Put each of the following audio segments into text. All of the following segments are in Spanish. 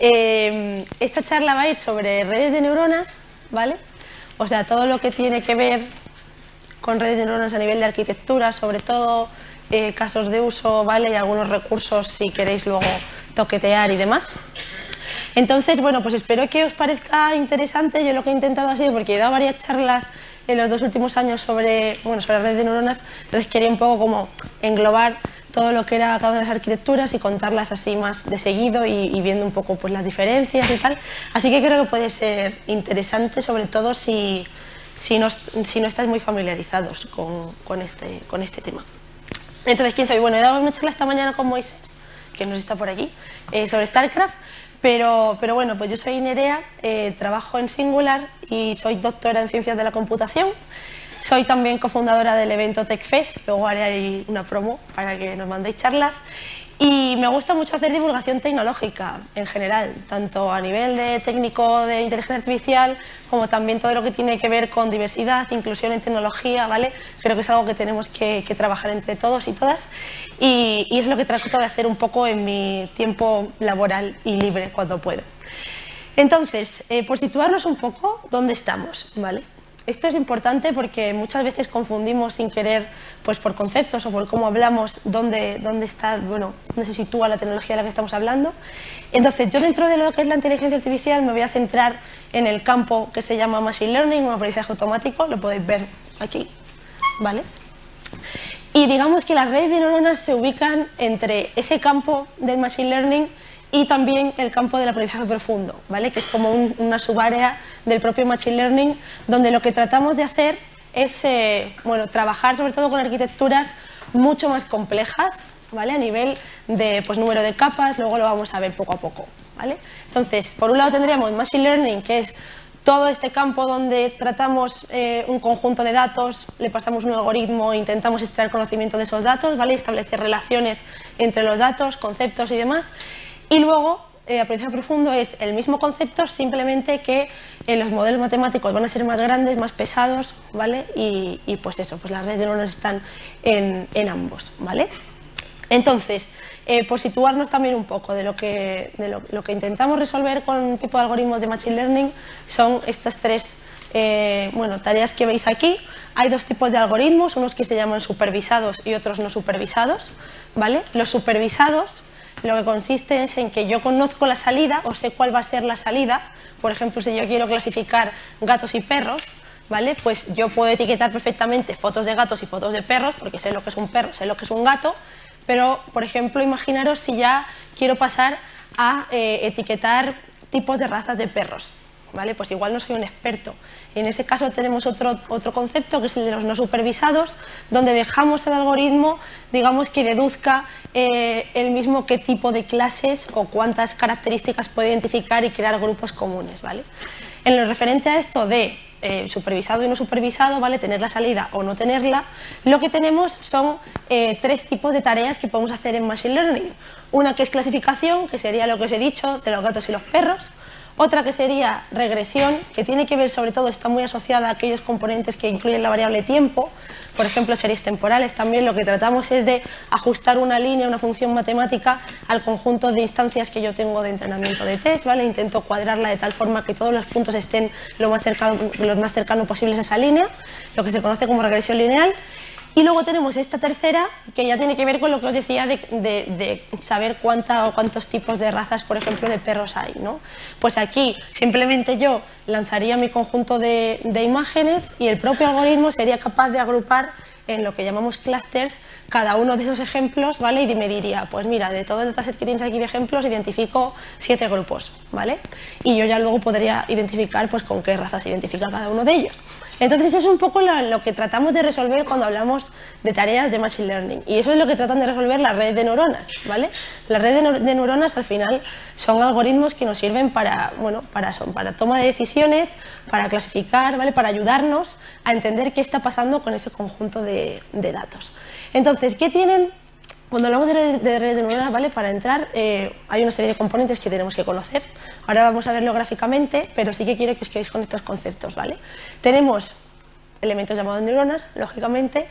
Eh, esta charla va a ir sobre redes de neuronas, ¿vale? O sea, todo lo que tiene que ver con redes de neuronas a nivel de arquitectura, sobre todo eh, casos de uso, ¿vale? Y algunos recursos si queréis luego toquetear y demás. Entonces, bueno, pues espero que os parezca interesante. Yo lo que he intentado así, porque he dado varias charlas en los dos últimos años sobre, bueno, sobre redes de neuronas, entonces quería un poco como englobar todo lo que era cada una de las arquitecturas y contarlas así más de seguido y, viendo un poco pues, las diferencias y tal. Así que creo que puede ser interesante, sobre todo si, si, no, si no estáis muy familiarizados con, con, este, con este tema. Entonces, ¿quién soy? Bueno, he dado una charla esta mañana con Moisés, que nos está por aquí, eh, sobre StarCraft, pero, pero, bueno, pues yo soy Nerea, eh, trabajo en Singular y soy doctora en Ciencias de la Computación. Soy también cofundadora del evento TechFest, luego haré una promo para que nos mandéis charlas. Y me gusta mucho hacer divulgación tecnológica en general, tanto a nivel de técnico de inteligencia artificial como también todo lo que tiene que ver con diversidad, inclusión en tecnología, ¿vale? Creo que es algo que tenemos que, trabajar entre todos y todas y, es lo que trato de hacer un poco en mi tiempo laboral y libre cuando puedo. Entonces, eh, por situarnos un poco, ¿dónde estamos? ¿vale? Esto es importante porque muchas veces confundimos sin querer, pues por conceptos o por cómo hablamos, dónde, dónde está, bueno, dónde se sitúa la tecnología de la que estamos hablando. Entonces, yo dentro de lo que es la inteligencia artificial me voy a centrar en el campo que se llama Machine Learning o aprendizaje automático, lo podéis ver aquí, ¿vale? Y digamos que las redes de neuronas se ubican entre ese campo del Machine Learning y también el campo del aprendizaje profundo, ¿vale? que es como una subárea del propio Machine Learning, donde lo que tratamos de hacer es eh, bueno, trabajar sobre todo con arquitecturas mucho más complejas, ¿vale? a nivel de pues, número de capas, luego lo vamos a ver poco a poco. ¿vale? Entonces, por un lado tendríamos Machine Learning, que es todo este campo donde tratamos eh, un conjunto de datos, le pasamos un algoritmo intentamos extraer conocimiento de esos datos, ¿vale? establecer relaciones entre los datos, conceptos y demás. Y luego, eh, aprendizaje profundo es el mismo concepto, simplemente que eh, los modelos matemáticos van a ser más grandes, más pesados, ¿vale? Y, pues eso, pues las redes de neuronas están en, ambos, ¿vale? Entonces, eh, por situarnos también un poco de lo que, de lo, que intentamos resolver con un tipo de algoritmos de Machine Learning son estas tres eh, bueno, tareas que veis aquí. Hay dos tipos de algoritmos, unos que se llaman supervisados y otros no supervisados. ¿vale? Los supervisados lo que consiste es en que yo conozco la salida o sé cuál va a ser la salida. Por ejemplo, si yo quiero clasificar gatos y perros, ¿vale? Pues yo puedo etiquetar perfectamente fotos de gatos y fotos de perros, porque sé lo que es un perro, sé lo que es un gato, pero, por ejemplo, imaginaros si ya quiero pasar a eh, etiquetar tipos de razas de perros. ¿Vale? Pues igual no soy un experto. En ese caso tenemos otro, otro concepto que es el de los no supervisados, donde dejamos al algoritmo, digamos, que deduzca eh, el mismo qué tipo de clases o cuántas características puede identificar y crear grupos comunes, ¿vale? En lo referente a esto de eh, supervisado y no supervisado, ¿vale? tener la salida o no tenerla, lo que tenemos son eh, tres tipos de tareas que podemos hacer en Machine Learning. Una que es clasificación, que sería lo que os he dicho, de los gatos y los perros. Otra que sería regresión, que tiene que ver sobre todo, está muy asociada a aquellos componentes que incluyen la variable tiempo, por ejemplo series temporales. También lo que tratamos es de ajustar una línea, una función matemática al conjunto de instancias que yo tengo de entrenamiento de test, ¿vale? Intento cuadrarla de tal forma que todos los puntos estén lo más cercano, lo más cercano posibles a esa línea, lo que se conoce como regresión lineal. Y luego tenemos esta tercera, que ya tiene que ver con lo que os decía de, saber cuánta, o cuántos tipos de razas, por ejemplo, de perros hay. ¿no? Pues aquí simplemente yo lanzaría mi conjunto de, de imágenes y el propio algoritmo sería capaz de agrupar en lo que llamamos clusters cada uno de esos ejemplos, ¿vale? Y me diría, pues mira, de todo el dataset que tienes aquí de ejemplos, identifico siete grupos, ¿vale? Y yo ya luego podría identificar, pues, con qué razas se identifica cada uno de ellos. Entonces, eso es un poco lo, que tratamos de resolver cuando hablamos de tareas de Machine Learning. Y eso es lo que tratan de resolver las redes de neuronas, ¿vale? Las redes de, neuronas, al final, son algoritmos que nos sirven para, bueno, para, para toma de decisiones, para clasificar, ¿vale? Para ayudarnos a entender qué está pasando con ese conjunto de, de datos. Entonces, ¿qué tienen? Cuando hablamos de, redes de neuronas, ¿vale? Para entrar eh, hay una serie de componentes que tenemos que conocer. Ahora vamos a verlo gráficamente, pero sí que quiero que os quedéis con estos conceptos, ¿vale? Tenemos elementos llamados neuronas, lógicamente,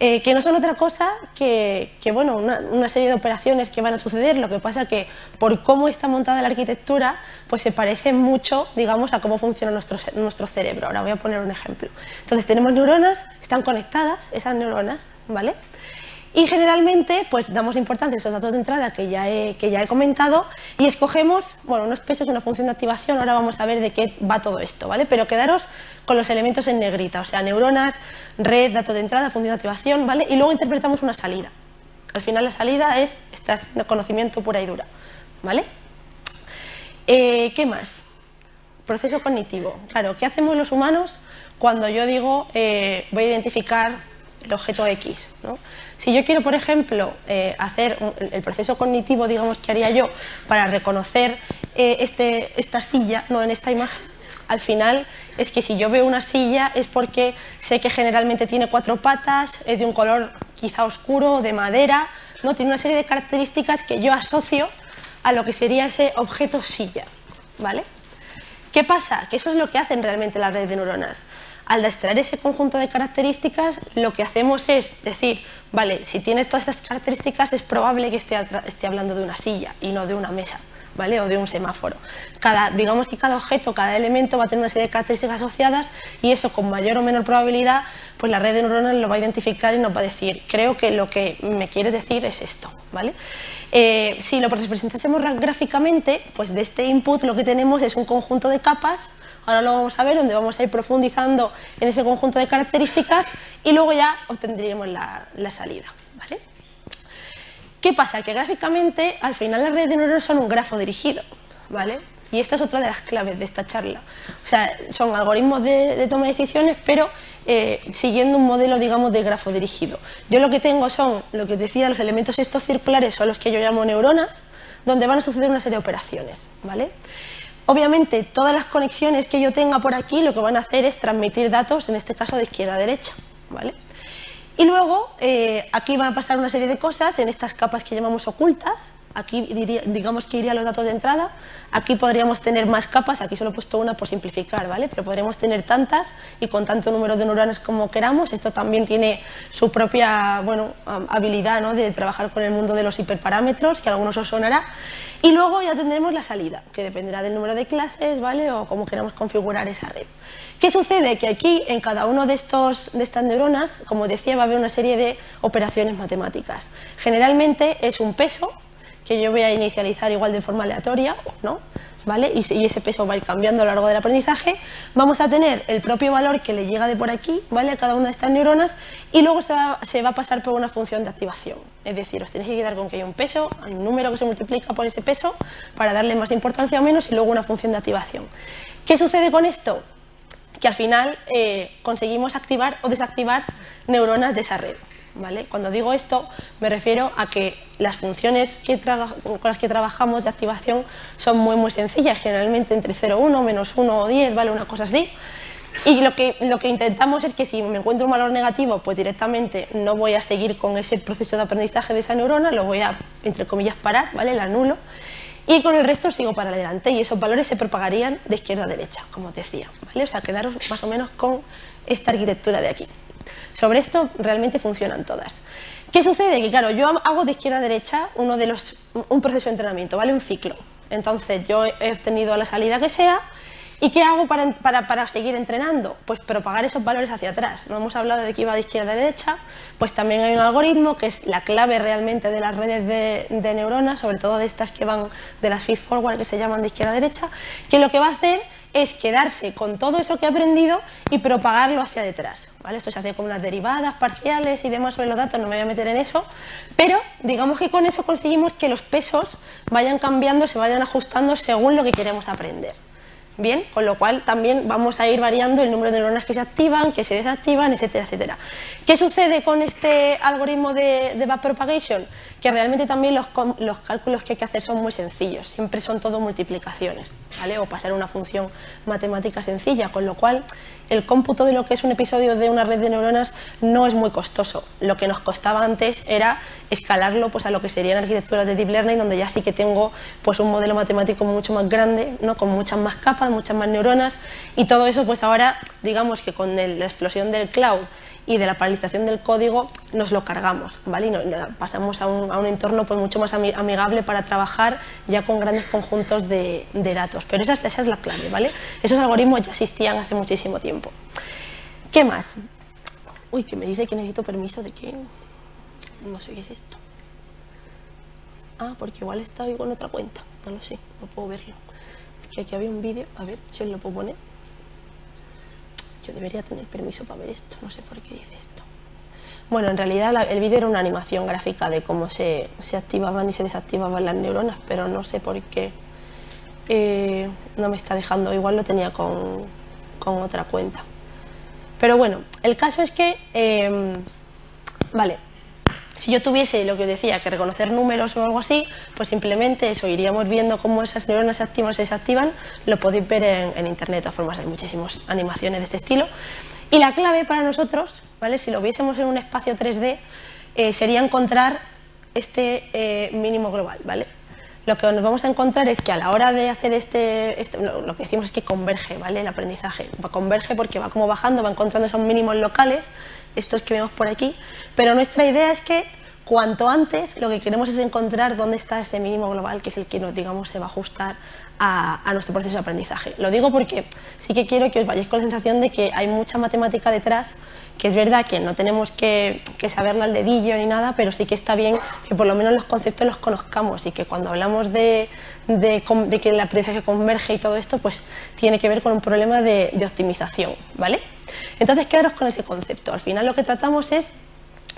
eh, que no son otra cosa que, bueno, una, serie de operaciones que van a suceder, lo que pasa que por cómo está montada la arquitectura, pues se parece mucho, digamos, a cómo funciona nuestro, nuestro cerebro. Ahora voy a poner un ejemplo. Entonces tenemos neuronas, están conectadas, esas neuronas, ¿vale? Y generalmente pues damos importancia a esos datos de entrada que ya, he, que ya he comentado y escogemos bueno, unos pesos una función de activación, ahora vamos a ver de qué va todo esto, ¿vale? Pero quedaros con los elementos en negrita, o sea, neuronas, red, datos de entrada, función de activación, ¿vale? Y luego interpretamos una salida. Al final la salida es extracción conocimiento pura y dura, ¿vale? Eh, ¿Qué más? Proceso cognitivo. Claro, ¿qué hacemos los humanos cuando yo digo eh, voy a identificar el objeto X? Si yo quiero, por ejemplo, eh, hacer el proceso cognitivo, digamos, que haría yo para reconocer eh, este, esta silla, no en esta imagen, al final es que si yo veo una silla es porque sé que generalmente tiene cuatro patas, es de un color quizá oscuro, de madera, ¿no? tiene una serie de características que yo asocio a lo que sería ese objeto silla. ¿vale? ¿Qué pasa? Que eso es lo que hacen realmente las redes de neuronas. Al extraer ese conjunto de características, lo que hacemos es decir, vale, si tienes todas estas características es probable que esté, esté hablando de una silla y no de una mesa. ¿vale? o de un semáforo. Cada, digamos que cada objeto, cada elemento va a tener una serie de características asociadas y eso con mayor o menor probabilidad, pues la red de neuronas lo va a identificar y nos va a decir, creo que lo que me quieres decir es esto. ¿vale? Eh, si lo representásemos gráficamente, pues de este input lo que tenemos es un conjunto de capas Ahora lo vamos a ver, donde vamos a ir profundizando en ese conjunto de características y luego ya obtendríamos la, salida. ¿vale? ¿Qué pasa? Que gráficamente, al final las redes de neuronas son un grafo dirigido. ¿vale? Y esta es otra de las claves de esta charla. O sea, son algoritmos de, toma de decisiones, pero eh, siguiendo un modelo, digamos, de grafo dirigido. Yo lo que tengo son, lo que os decía, los elementos estos circulares son los que yo llamo neuronas, donde van a suceder una serie de operaciones, ¿vale? Obviamente, todas las conexiones que yo tenga por aquí lo que van a hacer es transmitir datos, en este caso de izquierda a derecha. ¿vale? Y luego, eh, aquí van a pasar una serie de cosas en estas capas que llamamos ocultas. Aquí digamos que irían los datos de entrada. Aquí podríamos tener más capas, aquí solo he puesto una por simplificar, ¿vale? Pero podríamos tener tantas y con tanto número de neuronas como queramos. Esto también tiene su propia bueno, habilidad ¿no? de trabajar con el mundo de los hiperparámetros, que a algunos os sonará. Y luego ya tendremos la salida, que dependerá del número de clases, ¿vale? O cómo queramos configurar esa red. ¿Qué sucede? Que aquí, en cada uno de, estos, de estas neuronas, como decía, va a haber una serie de operaciones matemáticas. Generalmente es un peso, que yo voy a inicializar igual de forma aleatoria, no, ¿vale? Y, ese peso va a ir cambiando a lo largo del aprendizaje, vamos a tener el propio valor que le llega de por aquí, ¿vale? A cada una de estas neuronas y luego se va, a pasar por una función de activación. Es decir, os tenéis que quedar con que hay un peso, hay un número que se multiplica por ese peso para darle más importancia o menos y luego una función de activación. ¿Qué sucede con esto? Que al final eh, conseguimos activar o desactivar neuronas de esa red. Cuando digo esto, me refiero a que las funciones con las que trabajamos de activación son muy, muy sencillas, generalmente entre 0, 1, menos 1 o 10, ¿vale? Una cosa así. Y lo que, lo que intentamos es que si me encuentro un valor negativo, pues directamente no voy a seguir con ese proceso de aprendizaje de esa neurona, lo voy a, entre comillas, parar, ¿vale? La anulo. Y con el resto sigo para adelante y esos valores se propagarían de izquierda a derecha, como os decía, ¿vale? O sea, quedaros más o menos con esta arquitectura de aquí. Sobre esto realmente funcionan todas. ¿Qué sucede? Que claro, yo hago de izquierda a derecha uno de los, un proceso de entrenamiento, ¿vale? Un ciclo. Entonces yo he obtenido la salida que sea ¿Y qué hago para, para, seguir entrenando? Pues propagar esos valores hacia atrás. No hemos hablado de que iba de izquierda a derecha, pues también hay un algoritmo que es la clave realmente de las redes de, de neuronas, sobre todo de estas que van de las feed forward que se llaman de izquierda a derecha, que lo que va a hacer es quedarse con todo eso que he aprendido y propagarlo hacia detrás. ¿vale? Esto se hace con unas derivadas parciales y demás sobre los datos, no me voy a meter en eso, pero digamos que con eso conseguimos que los pesos vayan cambiando, se vayan ajustando según lo que queremos aprender. Bien, con lo cual también vamos a ir variando el número de neuronas que se activan, que se desactivan, etcétera, etcétera. ¿Qué sucede con este algoritmo de, backpropagation? Que realmente también los, los, cálculos que hay que hacer son muy sencillos, siempre son todo multiplicaciones, ¿vale? O pasar una función matemática sencilla, con lo cual el cómputo de lo que es un episodio de una red de neuronas no es muy costoso. Lo que nos costaba antes era escalarlo pues, a lo que serían arquitecturas de Deep Learning, donde ya sí que tengo pues, un modelo matemático mucho más grande, ¿no? con muchas más capas, muchas más neuronas y todo eso pues ahora digamos que con la explosión del cloud y de la paralización del código nos lo cargamos, ¿vale? Y pasamos a un, entorno pues mucho más amigable para trabajar ya con grandes conjuntos de, datos. Pero esa es, esa es la clave, ¿vale? Esos algoritmos ya existían hace muchísimo tiempo. ¿Qué más? Uy, que me dice que necesito permiso de que... No sé qué es esto. Ah, porque igual está con otra cuenta. No lo sé, no puedo verlo. Que aquí había un vídeo, a ver si lo puedo poner. Yo debería tener permiso para ver esto, no sé por qué dice esto. Bueno, en realidad el vídeo era una animación gráfica de cómo se, activaban y se desactivaban las neuronas, pero no sé por qué eh, no me está dejando, igual lo tenía con, otra cuenta. Pero bueno, el caso es que, eh, vale, si yo tuviese lo que os decía, que reconocer números o algo así, pues simplemente eso, iríamos viendo cómo esas neuronas se activan o se desactivan, lo podéis ver en, internet, de todas formas hay muchísimas animaciones de este estilo. Y la clave para nosotros, ¿vale? si lo viésemos en un espacio 3D, eh, sería encontrar este eh, mínimo global. ¿vale? Lo que nos vamos a encontrar es que a la hora de hacer este, este lo, que decimos es que converge ¿vale? el aprendizaje. Va, converge porque va como bajando, va encontrando esos mínimos locales estos que vemos por aquí, pero nuestra idea es que cuanto antes lo que queremos es encontrar dónde está ese mínimo global, que es el que nos, digamos, se va a ajustar a, nuestro proceso de aprendizaje. Lo digo porque sí que quiero que os vayáis con la sensación de que hay mucha matemática detrás, que es verdad que no tenemos que, que saberla al dedillo ni nada, pero sí que está bien que por lo menos los conceptos los conozcamos y que cuando hablamos de, de, que el aprendizaje converge y todo esto, pues tiene que ver con un problema de, de optimización, ¿vale? Entonces, quedaros con ese concepto. Al final lo que tratamos es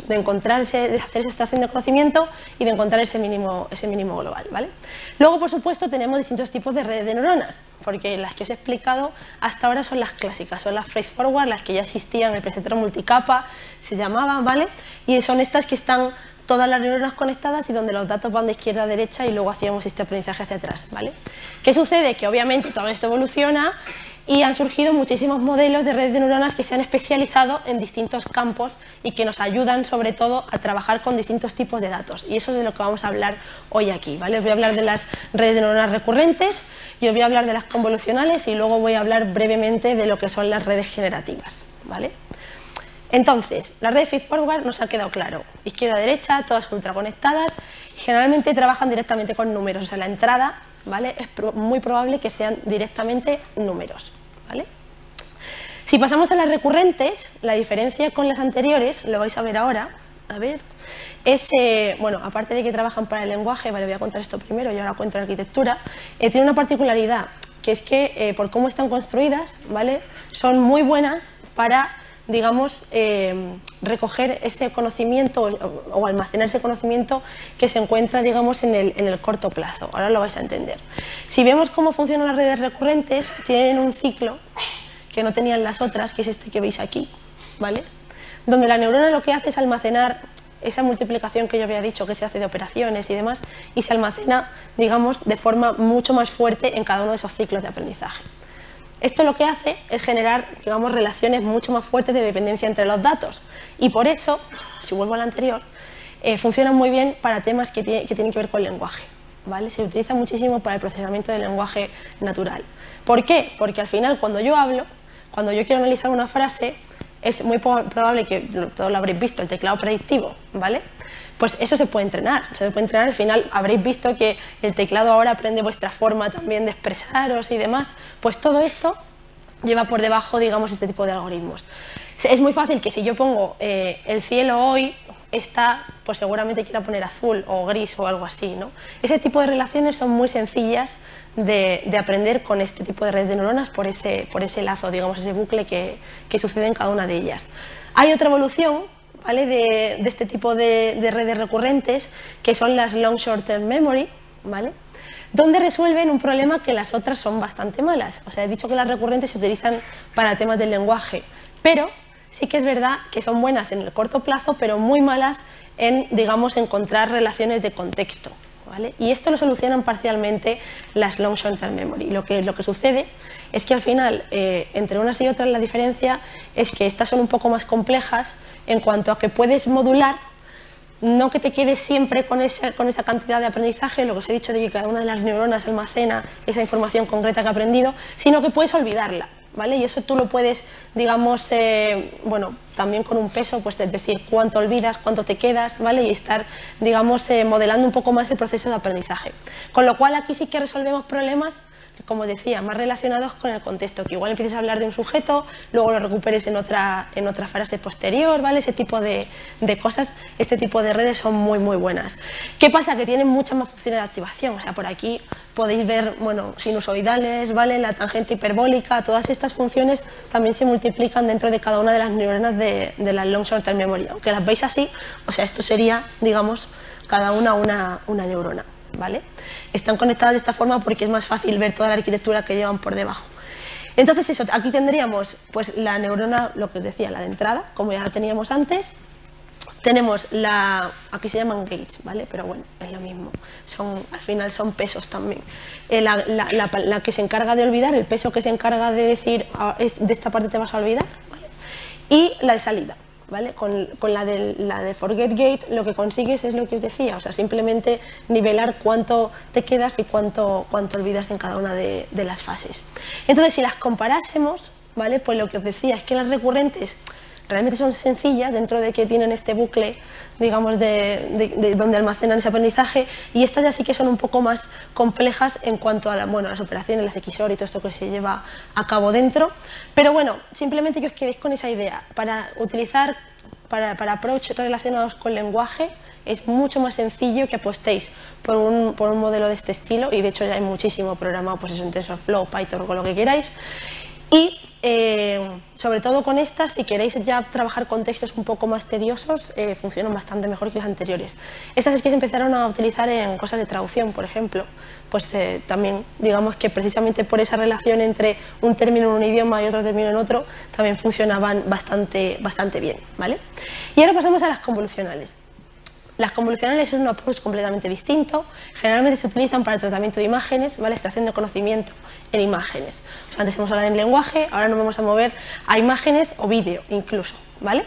de encontrar ese, de hacer esa extracción de conocimiento y de encontrar ese mínimo, ese mínimo global. ¿vale? Luego, por supuesto, tenemos distintos tipos de redes de neuronas, porque las que os he explicado hasta ahora son las clásicas, son las forward las que ya existían, el preceptor multicapa se llamaban, ¿vale? Y son estas que están todas las neuronas conectadas y donde los datos van de izquierda a derecha y luego hacíamos este aprendizaje hacia atrás, ¿vale? ¿Qué sucede? Que obviamente todo esto evoluciona y han surgido muchísimos modelos de redes de neuronas que se han especializado en distintos campos y que nos ayudan sobre todo a trabajar con distintos tipos de datos. Y eso es de lo que vamos a hablar hoy aquí. ¿vale? Os voy a hablar de las redes de neuronas recurrentes y os voy a hablar de las convolucionales y luego voy a hablar brevemente de lo que son las redes generativas. ¿vale? Entonces, la red feedforward nos ha quedado claro. Izquierda-derecha, todas ultraconectadas, generalmente trabajan directamente con números, o sea, la entrada ¿vale? Es muy probable que sean directamente números, ¿vale? Si pasamos a las recurrentes, la diferencia con las anteriores, lo vais a ver ahora, a ver, es, eh, bueno, aparte de que trabajan para el lenguaje, vale, voy a contar esto primero y ahora cuento la arquitectura, eh, tiene una particularidad, que es que eh, por cómo están construidas, ¿vale? Son muy buenas para digamos, eh, recoger ese conocimiento o, almacenar ese conocimiento que se encuentra, digamos, en el, en el, corto plazo. Ahora lo vais a entender. Si vemos cómo funcionan las redes recurrentes, tienen un ciclo que no tenían las otras, que es este que veis aquí, ¿vale? Donde la neurona lo que hace es almacenar esa multiplicación que yo había dicho que se hace de operaciones y demás, y se almacena, digamos, de forma mucho más fuerte en cada uno de esos ciclos de aprendizaje. Esto lo que hace es generar, digamos, relaciones mucho más fuertes de dependencia entre los datos. Y por eso, si vuelvo al anterior, eh, funcionan muy bien para temas que, tienen que ver con el lenguaje. ¿vale? Se utiliza muchísimo para el procesamiento del lenguaje natural. ¿Por qué? Porque al final, cuando yo hablo, cuando yo quiero analizar una frase, es muy probable que todos lo habréis visto, el teclado predictivo, ¿vale? Pues eso se puede entrenar, se puede entrenar, al final habréis visto que el teclado ahora aprende vuestra forma también de expresaros y demás, pues todo esto lleva por debajo, digamos, este tipo de algoritmos. Es muy fácil que si yo pongo eh, el cielo hoy, está, pues seguramente quiera poner azul o gris o algo así, ¿no? Ese tipo de relaciones son muy sencillas de, aprender con este tipo de red de neuronas por ese, por ese lazo, digamos, ese bucle que, que sucede en cada una de ellas. Hay otra evolución de, este tipo de, redes recurrentes, que son las Long Short Term Memory, ¿vale? donde resuelven un problema que las otras son bastante malas. O sea, he dicho que las recurrentes se utilizan para temas del lenguaje, pero sí que es verdad que son buenas en el corto plazo, pero muy malas en, digamos, encontrar relaciones de contexto. Y esto lo solucionan parcialmente las long short term memory. Lo que, lo que sucede es que al final, eh, entre unas y otras, la diferencia es que estas son un poco más complejas en cuanto a que puedes modular no que te quedes siempre con esa, con esa cantidad de aprendizaje, lo que os he dicho de que cada una de las neuronas almacena esa información concreta que ha aprendido, sino que puedes olvidarla. ¿Vale? Y eso tú lo puedes, digamos, eh, bueno, también con un peso, pues es decir, cuánto olvidas, cuánto te quedas, ¿vale? Y estar, digamos, eh, modelando un poco más el proceso de aprendizaje. Con lo cual aquí sí que resolvemos problemas como decía, más relacionados con el contexto, que igual empieces a hablar de un sujeto, luego lo recuperes en otra, en otra frase posterior, ¿vale? Ese tipo de, de, cosas, este tipo de redes son muy, muy buenas. ¿Qué pasa? Que tienen muchas más funciones de activación, o sea, por aquí podéis ver, bueno, sinusoidales, ¿vale? La tangente hiperbólica, todas estas funciones también se multiplican dentro de cada una de las neuronas de, de la long short term memory, aunque las veis así, o sea, esto sería, digamos, cada una una, una neurona. ¿Vale? Están conectadas de esta forma porque es más fácil ver toda la arquitectura que llevan por debajo. Entonces eso, aquí tendríamos pues la neurona, lo que os decía, la de entrada, como ya la teníamos antes. Tenemos la, aquí se llaman gates, ¿vale? Pero bueno, es lo mismo. Son, al final son pesos también. Eh, la, la, la, que se encarga de olvidar, el peso que se encarga de decir, ah, de esta parte te vas a olvidar, ¿vale? Y la de salida, con, la, de, la de Forget Gate lo que consigues es lo que os decía, o sea, simplemente nivelar cuánto te quedas y cuánto, cuánto olvidas en cada una de, de las fases. Entonces, si las comparásemos, ¿vale? Pues lo que os decía es que las recurrentes realmente son sencillas dentro de que tienen este bucle, digamos, de, donde almacenan ese aprendizaje y estas ya sí que son un poco más complejas en cuanto a bueno, las operaciones, las XOR y todo esto que se lleva a cabo dentro. Pero bueno, simplemente que os quedéis con esa idea. Para utilizar, para, para approach relacionados con lenguaje, es mucho más sencillo que apostéis por un, por un modelo de este estilo y de hecho ya hay muchísimo programado pues eso, en TensorFlow, Python con lo que queráis. Y eh, sobre todo con estas, si queréis ya trabajar con textos un poco más tediosos, eh, funcionan bastante mejor que las anteriores. Estas es que se empezaron a utilizar en cosas de traducción, por ejemplo. Pues eh, también, digamos que precisamente por esa relación entre un término en un idioma y otro término en otro, también funcionaban bastante, bastante bien. ¿vale? Y ahora pasamos a las convolucionales. Las convolucionales son un approach completamente distinto. Generalmente se utilizan para el tratamiento de imágenes, ¿vale? extracción de conocimiento en imágenes. antes hemos hablado en lenguaje, ahora nos vamos a mover a imágenes o vídeo incluso. ¿vale?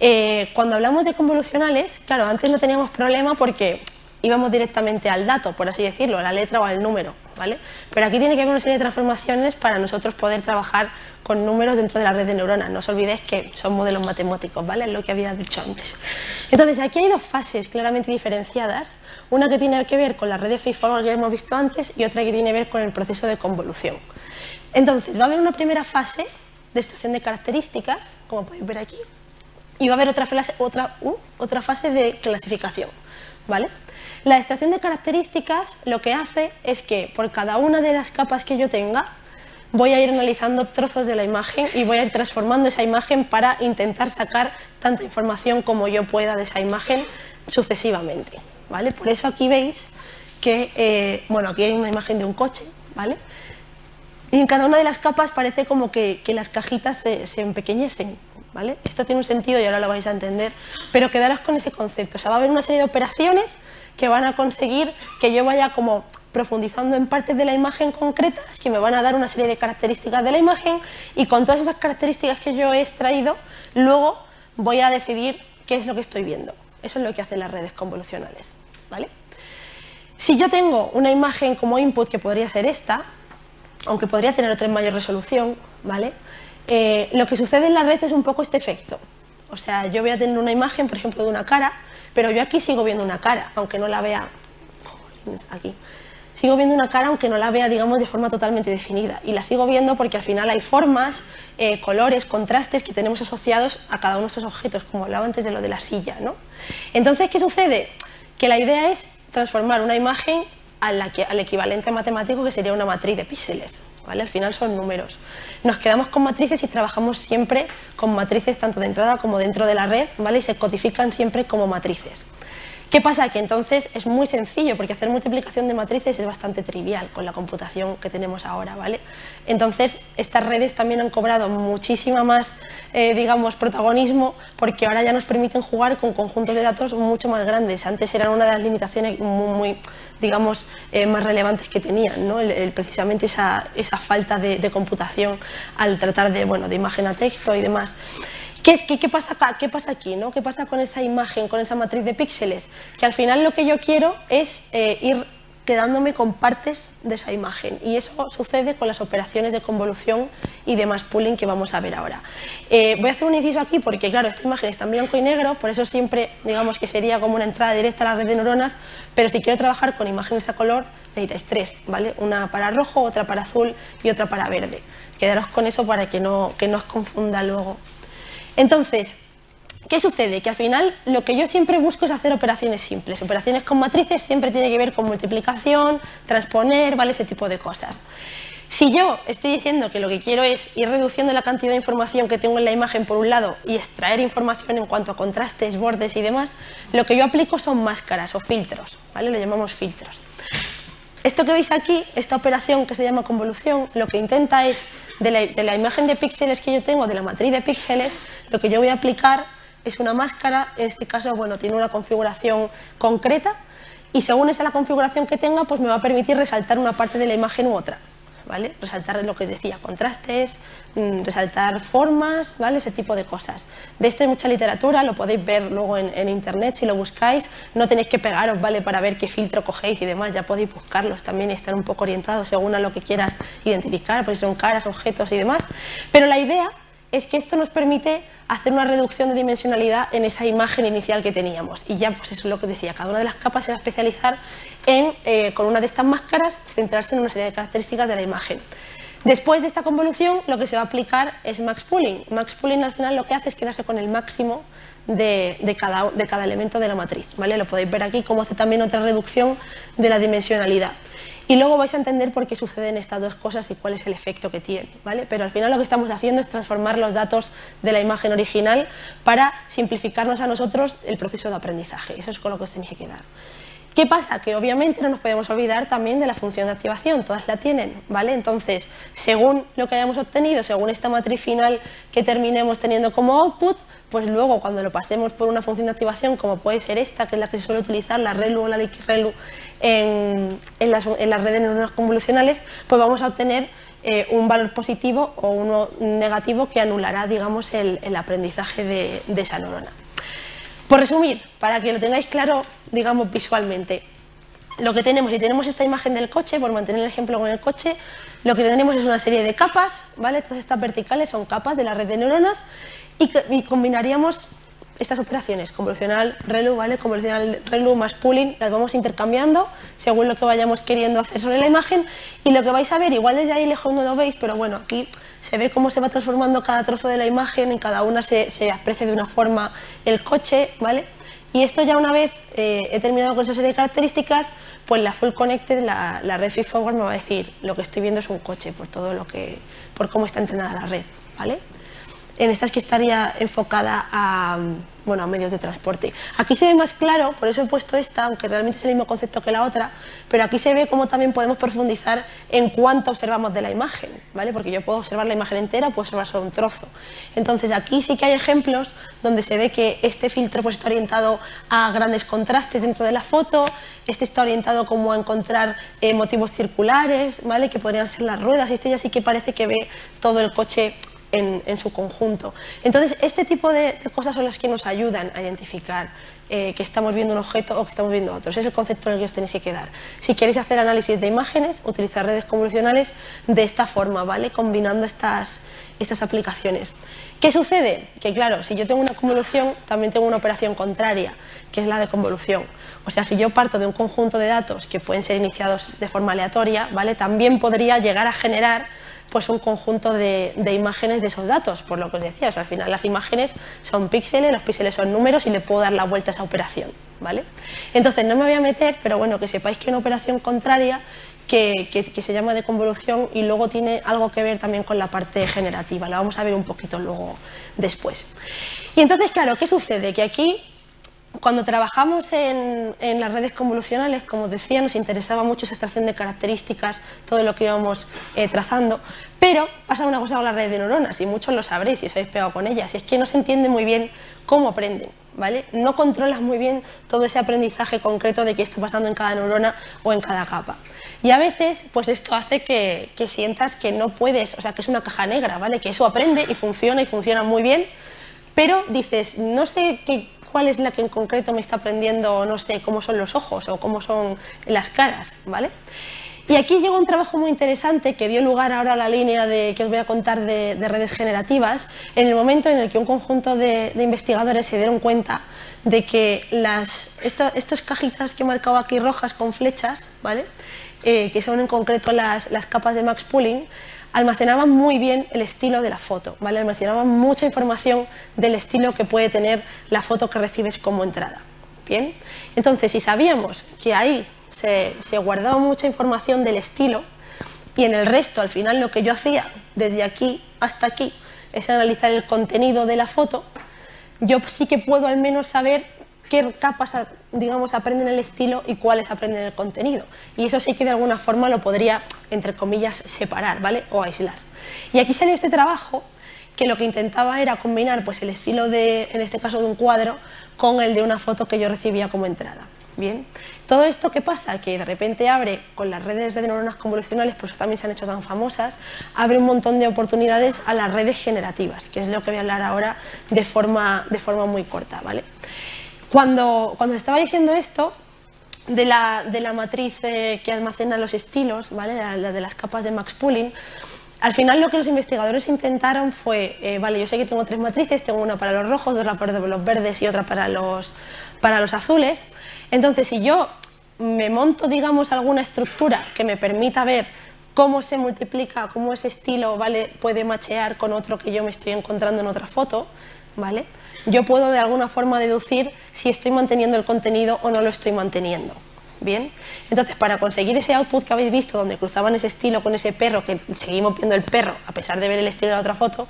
Eh, cuando hablamos de convolucionales, claro, antes no teníamos problema porque íbamos directamente al dato, por así decirlo, a la letra o al número. ¿Vale? Pero aquí tiene que haber una serie de transformaciones para nosotros poder trabajar con números dentro de la red de neuronas. No os olvidéis que son modelos matemáticos, ¿vale? Es lo que había dicho antes. Entonces, aquí hay dos fases claramente diferenciadas. Una que tiene que ver con la red de feedforward que hemos visto antes y otra que tiene que ver con el proceso de convolución. Entonces, va a haber una primera fase de extracción de características, como podéis ver aquí, y va a haber otra otra, uh, otra fase de clasificación, ¿vale? La extracción de características lo que hace es que por cada una de las capas que yo tenga, voy a ir analizando trozos de la imagen y voy a ir transformando esa imagen para intentar sacar tanta información como yo pueda de esa imagen sucesivamente. ¿vale? Por eso aquí veis que, eh, bueno, aquí hay una imagen de un coche, ¿vale? Y en cada una de las capas parece como que, las cajitas se, se, empequeñecen, ¿vale? Esto tiene un sentido y ahora lo vais a entender, pero quedaros con ese concepto. O sea, va a haber una serie de operaciones que van a conseguir que yo vaya como profundizando en partes de la imagen concretas que me van a dar una serie de características de la imagen y con todas esas características que yo he extraído, luego voy a decidir qué es lo que estoy viendo. Eso es lo que hacen las redes convolucionales. ¿vale? Si yo tengo una imagen como input que podría ser esta, aunque podría tener otra en mayor resolución, ¿vale? Eh, lo que sucede en la red es un poco este efecto. O sea, yo voy a tener una imagen, por ejemplo, de una cara, pero yo aquí sigo viendo una cara, aunque no la vea aquí sigo viendo una cara aunque no la vea, digamos, de forma totalmente definida. Y la sigo viendo porque al final hay formas, eh, colores, contrastes que tenemos asociados a cada uno de esos objetos, como hablaba antes de lo de la silla, ¿no? Entonces, ¿qué sucede? Que la idea es transformar una imagen al equivalente matemático que sería una matriz de píxeles. Al final son números. Nos quedamos con matrices y trabajamos siempre con matrices tanto de entrada como dentro de la red, ¿vale? Y se codifican siempre como matrices. ¿Qué pasa? Que entonces es muy sencillo, porque hacer multiplicación de matrices es bastante trivial con la computación que tenemos ahora, ¿vale? Entonces, estas redes también han cobrado muchísima más, eh, digamos, protagonismo, porque ahora ya nos permiten jugar con conjuntos de datos mucho más grandes. Antes eran una de las limitaciones muy, digamos, eh, más relevantes que tenían, ¿no? precisamente esa, esa falta de, de, computación al tratar de, bueno, de imagen a texto y demás. ¿Qué, es, qué, pasa, ¿Qué pasa aquí? ¿no? ¿Qué pasa con esa imagen, con esa matriz de píxeles? Que al final lo que yo quiero es eh, ir quedándome con partes de esa imagen y eso sucede con las operaciones de convolución y de mass pooling que vamos a ver ahora. Eh, voy a hacer un inciso aquí porque claro, esta imagen está en blanco y negro, por eso siempre digamos que sería como una entrada directa a la red de neuronas, pero si quiero trabajar con imágenes a color necesitáis tres, ¿vale? Una para rojo, otra para azul y otra para verde. Quedaros con eso para que no, que no os confunda luego. Entonces, ¿Qué sucede? Que al final lo que yo siempre busco es hacer operaciones simples. Operaciones con matrices siempre tiene que ver con multiplicación, transponer, ¿vale? Ese tipo de cosas. Si yo estoy diciendo que lo que quiero es ir reduciendo la cantidad de información que tengo en la imagen por un lado y extraer información en cuanto a contrastes, bordes y demás, lo que yo aplico son máscaras o filtros, ¿vale? Lo llamamos filtros. Esto que veis aquí, esta operación que se llama convolución, lo que intenta es, de la, imagen de píxeles que yo tengo, de la matriz de píxeles, lo que yo voy a aplicar es una máscara, en este caso bueno, tiene una configuración concreta y según esa la configuración que tenga, pues me va a permitir resaltar una parte de la imagen u otra. Resaltar lo que os decía, contrastes, mm, resaltar formas, ¿vale? Ese tipo de cosas. De esto hay mucha literatura, lo podéis ver luego en, internet si lo buscáis. No tenéis que pegaros, ¿vale? Para ver qué filtro cogéis y demás, ya podéis buscarlos también y estar un poco orientados según a lo que quieras identificar, pues son caras, objetos y demás. Pero la idea es que esto nos permite hacer una reducción de dimensionalidad en esa imagen inicial que teníamos. Y ya, pues eso es lo que decía, cada una de las capas se va a especializar en, eh, con una de estas máscaras, centrarse en una serie de características de la imagen. Después de esta convolución, lo que se va a aplicar es max pooling. Max pooling al final lo que hace es quedarse con el máximo de, cada, de cada elemento de la matriz. ¿vale? Lo podéis ver aquí, como hace también otra reducción de la dimensionalidad. Y luego vais a entender por qué suceden estas dos cosas y cuál es el efecto que tiene. ¿vale? Pero al final lo que estamos haciendo es transformar los datos de la imagen original para simplificarnos a nosotros el proceso de aprendizaje. Eso es con lo que os tenéis que quedar. ¿Qué pasa? Que obviamente no nos podemos olvidar también de la función de activación, todas la tienen, ¿vale? Entonces, según lo que hayamos obtenido, según esta matriz final que terminemos teniendo como output, pues luego cuando lo pasemos por una función de activación, como puede ser esta, que es la que se suele utilizar, la ReLU o la LiquiReLU, en, en, las, redes neuronales convolucionales, pues vamos a obtener eh, un valor positivo o uno negativo que anulará, digamos, el, aprendizaje de esa neurona. Por resumir, para que lo tengáis claro, digamos, visualmente, lo que tenemos, si tenemos esta imagen del coche, por mantener el ejemplo con el coche, lo que tenemos es una serie de capas, ¿vale? Todas estas verticales son capas de la red de neuronas y combinaríamos estas operaciones, convolucional, relu, ¿vale? Convolucional, relu más pooling, las vamos intercambiando según lo que vayamos queriendo hacer sobre la imagen y lo que vais a ver, igual desde ahí lejos no lo veis, pero bueno, aquí se ve cómo se va transformando cada trozo de la imagen, en cada una se, se aprecia de una forma el coche, ¿vale? Y esto ya una vez eh, he terminado con esa serie de características, pues la Full Connected, la, la red Feed Forward me va a decir, lo que estoy viendo es un coche, por todo lo que, por cómo está entrenada la red, ¿vale? en estas que estaría enfocada a, bueno, a medios de transporte. Aquí se ve más claro, por eso he puesto esta, aunque realmente es el mismo concepto que la otra, pero aquí se ve cómo también podemos profundizar en cuánto observamos de la imagen, ¿vale? Porque yo puedo observar la imagen entera, puedo observar solo un trozo. Entonces aquí sí que hay ejemplos donde se ve que este filtro pues, está orientado a grandes contrastes dentro de la foto, este está orientado como a encontrar eh, motivos circulares, ¿vale? Que podrían ser las ruedas, y este ya sí que parece que ve todo el coche en, su conjunto. Entonces, este tipo de, cosas son las que nos ayudan a identificar eh, que estamos viendo un objeto o que estamos viendo otro. Ese es el concepto en el que os tenéis que quedar. Si queréis hacer análisis de imágenes, utilizar redes convolucionales de esta forma, ¿vale? Combinando estas, estas aplicaciones. ¿Qué sucede? Que claro, si yo tengo una convolución, también tengo una operación contraria, que es la de convolución. O sea, si yo parto de un conjunto de datos que pueden ser iniciados de forma aleatoria, ¿vale? También podría llegar a generar pues un conjunto de, imágenes de esos datos, por lo que os decía, al final las imágenes son píxeles, los píxeles son números y le puedo dar la vuelta a esa operación, ¿vale? Entonces no me voy a meter, pero bueno, que sepáis que una operación contraria que, que, se llama de convolución y luego tiene algo que ver también con la parte generativa, la vamos a ver un poquito luego después. Y entonces, claro, ¿qué sucede? Que aquí cuando trabajamos en, las redes convolucionales, como decía, nos interesaba mucho esa extracción de características, todo lo que íbamos eh, trazando, pero pasa una cosa con las redes de neuronas, y muchos lo sabréis si os habéis pegado con ellas, y es que no se entiende muy bien cómo aprenden, ¿vale? No controlas muy bien todo ese aprendizaje concreto de qué está pasando en cada neurona o en cada capa. Y a veces, pues esto hace que, que sientas que no puedes, o sea, que es una caja negra, ¿vale? Que eso aprende y funciona y funciona muy bien, pero dices, no sé qué, cuál es la que en concreto me está aprendiendo, no sé cómo son los ojos o cómo son las caras, ¿vale? Y aquí llegó un trabajo muy interesante que dio lugar ahora a la línea de, que os voy a contar de, redes generativas, en el momento en el que un conjunto de, investigadores se dieron cuenta de que las, estas cajitas que he marcado aquí rojas con flechas, ¿vale? Eh, que son en concreto las, las capas de Max Pooling, almacenaban muy bien el estilo de la foto, ¿vale? almacenaban mucha información del estilo que puede tener la foto que recibes como entrada. Bien, entonces si sabíamos que ahí se, guardaba mucha información del estilo y en el resto, al final, lo que yo hacía desde aquí hasta aquí es analizar el contenido de la foto, yo sí que puedo al menos saber qué capas, digamos, aprenden el estilo y cuáles aprenden el contenido. Y eso sí que de alguna forma lo podría, entre comillas, separar, ¿vale? O aislar. Y aquí salió este trabajo que lo que intentaba era combinar pues, el estilo de, en este caso de un cuadro, con el de una foto que yo recibía como entrada. Bien, todo esto que pasa, que de repente abre con las redes de neuronas convolucionales, por eso también se han hecho tan famosas, abre un montón de oportunidades a las redes generativas, que es lo que voy a hablar ahora de forma, de forma muy corta. ¿vale? Cuando, cuando estaba diciendo esto, de la, de la matriz eh, que almacena los estilos, ¿vale? la, de las capas de Max Pooling, al final lo que los investigadores intentaron fue, eh, vale, yo sé que tengo tres matrices, tengo una para los rojos, otra para los verdes y otra para los, para los azules. Entonces, si yo me monto, digamos, alguna estructura que me permita ver cómo se multiplica, cómo ese estilo ¿vale? puede machear con otro que yo me estoy encontrando en otra foto, ¿vale? Yo puedo de alguna forma deducir si estoy manteniendo el contenido o no lo estoy manteniendo. Bien, entonces para conseguir ese output que habéis visto, donde cruzaban ese estilo con ese perro, que seguimos viendo el perro a pesar de ver el estilo de la otra foto,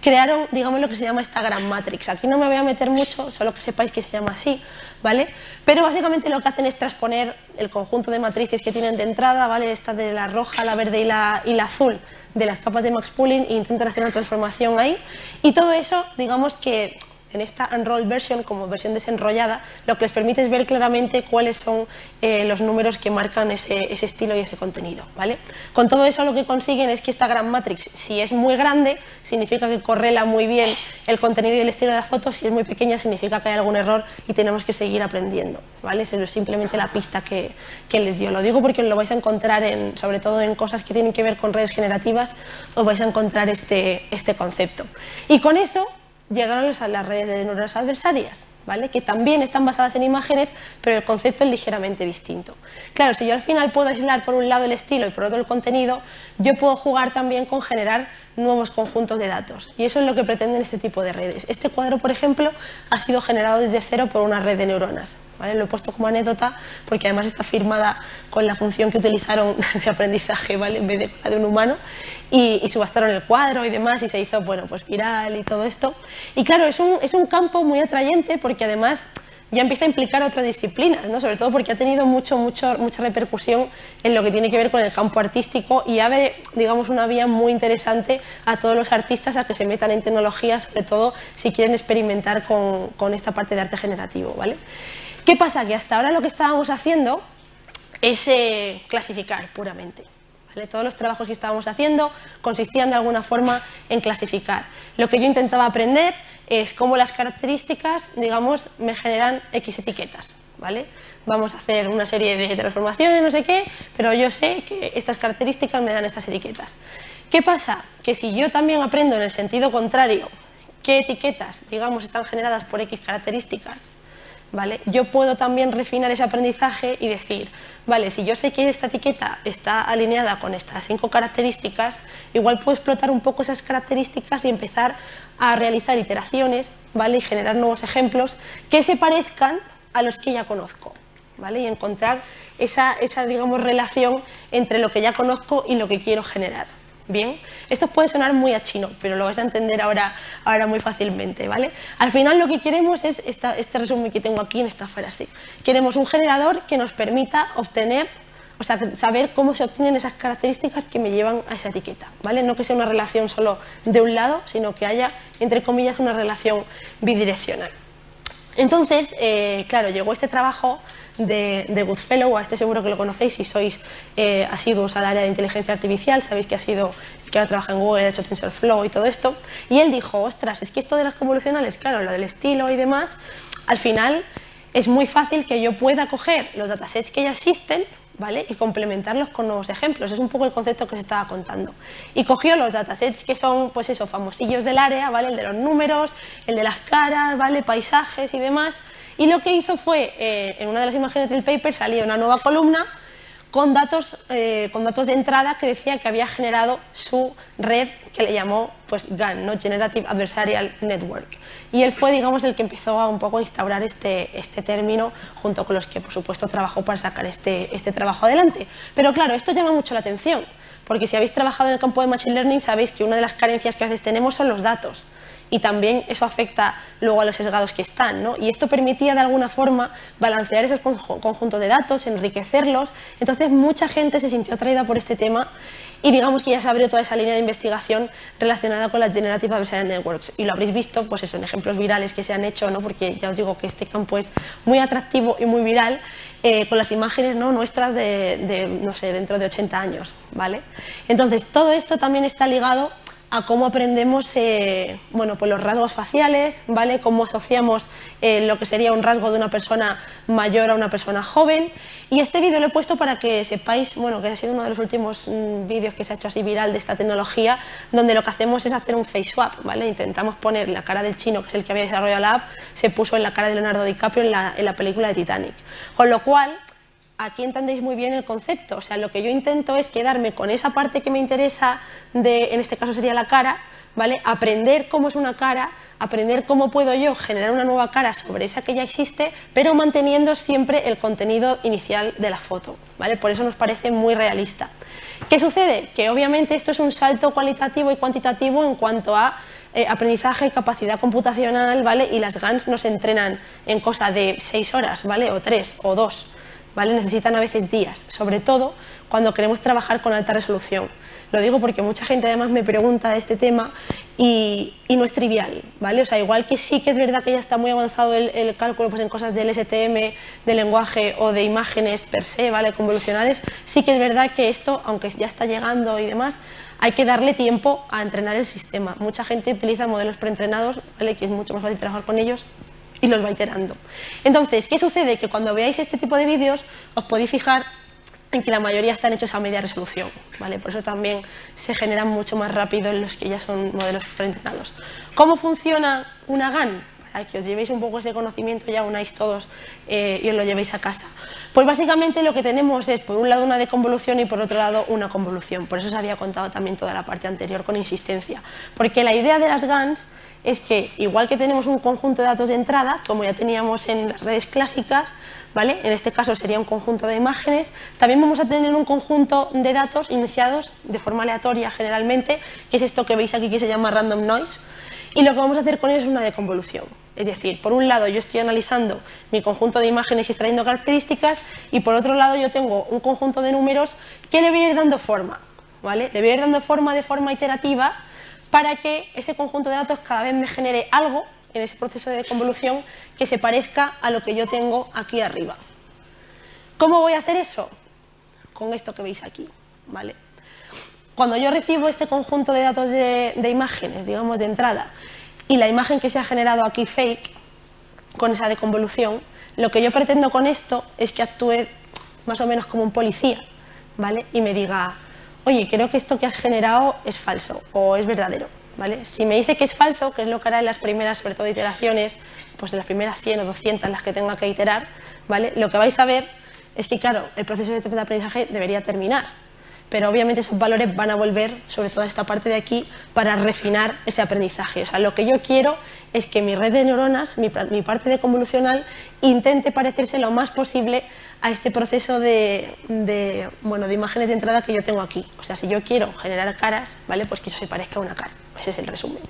crearon, digamos, lo que se llama esta gran matrix. Aquí no me voy a meter mucho, solo que sepáis que se llama así, ¿vale? Pero básicamente lo que hacen es transponer el conjunto de matrices que tienen de entrada, ¿vale? Esta de la roja, la verde y la, y la azul de las capas de Max Pooling e intentan hacer una transformación ahí. Y todo eso, digamos que en esta unroll version, como versión desenrollada, lo que les permite es ver claramente cuáles son eh, los números que marcan ese, estilo y ese contenido. ¿vale? Con todo eso lo que consiguen es que esta gran matrix, si es muy grande, significa que correla muy bien el contenido y el estilo de la foto, si es muy pequeña significa que hay algún error y tenemos que seguir aprendiendo. ¿vale? Es simplemente la pista que, les dio. Lo digo porque lo vais a encontrar, en, sobre todo en cosas que tienen que ver con redes generativas, os vais a encontrar este, este concepto. Y con eso llegaron a las redes de neuronas adversarias, ¿vale? que también están basadas en imágenes, pero el concepto es ligeramente distinto. Claro, si yo al final puedo aislar por un lado el estilo y por otro el contenido, yo puedo jugar también con generar nuevos conjuntos de datos. Y eso es lo que pretenden este tipo de redes. Este cuadro, por ejemplo, ha sido generado desde cero por una red de neuronas. ¿Vale? Lo he puesto como anécdota porque además está firmada con la función que utilizaron de aprendizaje ¿vale? en vez de la de un humano. Y, y, subastaron el cuadro y demás y se hizo bueno, pues viral y todo esto. Y claro, es un, es un campo muy atrayente porque además ya empieza a implicar otras disciplinas, ¿no? sobre todo porque ha tenido mucho, mucho, mucha repercusión en lo que tiene que ver con el campo artístico y abre digamos, una vía muy interesante a todos los artistas a que se metan en tecnología, sobre todo si quieren experimentar con, con esta parte de arte generativo. ¿vale? ¿Qué pasa? Que hasta ahora lo que estábamos haciendo es eh, clasificar puramente. Todos los trabajos que estábamos haciendo consistían de alguna forma en clasificar. Lo que yo intentaba aprender es cómo las características, digamos, me generan X etiquetas. ¿vale? Vamos a hacer una serie de transformaciones, no sé qué, pero yo sé que estas características me dan estas etiquetas. ¿Qué pasa? Que si yo también aprendo en el sentido contrario qué etiquetas, digamos, están generadas por X características, ¿vale? Yo puedo también refinar ese aprendizaje y decir, vale, si yo sé que esta etiqueta está alineada con estas cinco características, igual puedo explotar un poco esas características y empezar a realizar iteraciones, ¿vale? Y generar nuevos ejemplos que se parezcan a los que ya conozco, ¿vale? Y encontrar esa, esa digamos, relación entre lo que ya conozco y lo que quiero generar. Bien, esto puede sonar muy a chino, pero lo vais a entender ahora, ahora muy fácilmente, ¿vale? Al final lo que queremos es este resumen que tengo aquí en esta frase. Queremos un generador que nos permita obtener, o sea, saber cómo se obtienen esas características que me llevan a esa etiqueta, ¿vale? No que sea una relación solo de un lado, sino que haya, entre comillas, una relación bidireccional. Entonces, eh, claro, llegó este trabajo de, Goodfellow, a este seguro que lo conocéis si sois eh, asiduos al área de inteligencia artificial, sabéis que ha sido el que ahora trabaja en Google, ha hecho TensorFlow y todo esto, y él dijo, ostras, es que esto de las convolucionales, claro, lo del estilo y demás, al final es muy fácil que yo pueda coger los datasets que ya existen ¿vale? y complementarlos con nuevos ejemplos. Es un poco el concepto que se estaba contando. Y cogió los datasets que son, pues eso, famosillos del área, ¿vale? el de los números, el de las caras, ¿vale? paisajes y demás. Y lo que hizo fue, eh, en una de las imágenes del paper salía una nueva columna con datos, eh, con datos de entrada que decía que había generado su red que le llamó pues, GAN, ¿no? Generative Adversarial Network. Y él fue, digamos, el que empezó a un poco instaurar este, este término junto con los que, por supuesto, trabajó para sacar este, este trabajo adelante. Pero claro, esto llama mucho la atención, porque si habéis trabajado en el campo de Machine Learning sabéis que una de las carencias que a veces tenemos son los datos y también eso afecta luego a los sesgados que están. ¿no? Y esto permitía de alguna forma balancear esos conjuntos de datos, enriquecerlos. Entonces mucha gente se sintió atraída por este tema y digamos que ya se abrió toda esa línea de investigación relacionada con las Generative Adversarial Networks. Y lo habréis visto pues eso, en ejemplos virales que se han hecho, ¿no? porque ya os digo que este campo es muy atractivo y muy viral, eh, con las imágenes ¿no? nuestras de, de, no sé, dentro de 80 años. ¿vale? Entonces, todo esto también está ligado a cómo aprendemos eh, bueno, pues los rasgos faciales, ¿vale? cómo asociamos eh, lo que sería un rasgo de una persona mayor a una persona joven. Y este vídeo lo he puesto para que sepáis bueno, que ha sido uno de los últimos mm, vídeos que se ha hecho así viral de esta tecnología, donde lo que hacemos es hacer un face swap. ¿vale? Intentamos poner la cara del chino, que es el que había desarrollado la app, se puso en la cara de Leonardo DiCaprio en la, en la película de Titanic. Con lo cual, aquí entendéis muy bien el concepto. O sea, lo que yo intento es quedarme con esa parte que me interesa, de, en este caso sería la cara, ¿vale? Aprender cómo es una cara, aprender cómo puedo yo generar una nueva cara sobre esa que ya existe, pero manteniendo siempre el contenido inicial de la foto, ¿vale? Por eso nos parece muy realista. ¿Qué sucede? Que obviamente esto es un salto cualitativo y cuantitativo en cuanto a eh, aprendizaje, capacidad computacional, ¿vale? Y las GANs nos entrenan en cosa de seis horas, ¿vale? O tres, o dos. Necesitan a veces días, sobre todo cuando queremos trabajar con alta resolución. Lo digo porque mucha gente además me pregunta este tema y, no es trivial, ¿vale? O sea, igual que sí que es verdad que ya está muy avanzado el, cálculo pues en cosas del STM, de lenguaje o de imágenes per se, ¿vale? Convolucionales, sí que es verdad que esto, aunque ya está llegando y demás, hay que darle tiempo a entrenar el sistema. Mucha gente utiliza modelos preentrenados, ¿vale? Que es mucho más fácil trabajar con ellos y los va iterando. Entonces, ¿qué sucede? Que cuando veáis este tipo de vídeos os podéis fijar en que la mayoría están hechos a media resolución, ¿vale? Por eso también se generan mucho más rápido en los que ya son modelos preentrenados. ¿Cómo funciona una GAN? Para que os llevéis un poco ese conocimiento, ya unáis todos eh, y os lo llevéis a casa. Pues básicamente lo que tenemos es, por un lado, una deconvolución y por otro lado, una convolución. Por eso os había contado también toda la parte anterior con insistencia. Porque la idea de las GANs es que igual que tenemos un conjunto de datos de entrada, como ya teníamos en las redes clásicas, ¿vale? en este caso sería un conjunto de imágenes, también vamos a tener un conjunto de datos iniciados de forma aleatoria generalmente, que es esto que veis aquí que se llama random noise, y lo que vamos a hacer con ello es una deconvolución. Es decir, por un lado yo estoy analizando mi conjunto de imágenes y extrayendo características, y por otro lado yo tengo un conjunto de números que le voy a ir dando forma. ¿vale? Le voy a ir dando forma de forma iterativa para que ese conjunto de datos cada vez me genere algo en ese proceso de convolución que se parezca a lo que yo tengo aquí arriba. ¿Cómo voy a hacer eso? Con esto que veis aquí. ¿vale? Cuando yo recibo este conjunto de datos de, imágenes, digamos, de entrada, y la imagen que se ha generado aquí fake, con esa deconvolución, lo que yo pretendo con esto es que actúe más o menos como un policía, ¿vale? Y me diga, oye, creo que esto que has generado es falso o es verdadero. ¿vale? Si me dice que es falso, que es lo que hará en las primeras, sobre todo, iteraciones, pues en las primeras 100 o 200 las que tenga que iterar, ¿vale? lo que vais a ver es que, claro, el proceso de aprendizaje debería terminar, pero obviamente esos valores van a volver, sobre toda esta parte de aquí, para refinar ese aprendizaje. O sea, lo que yo quiero es que mi red de neuronas, mi, parte de convolucional, intente parecerse lo más posible a este proceso de, bueno, de imágenes de entrada que yo tengo aquí. O sea, si yo quiero generar caras, ¿vale? pues que eso se parezca a una cara. Ese es el resumen.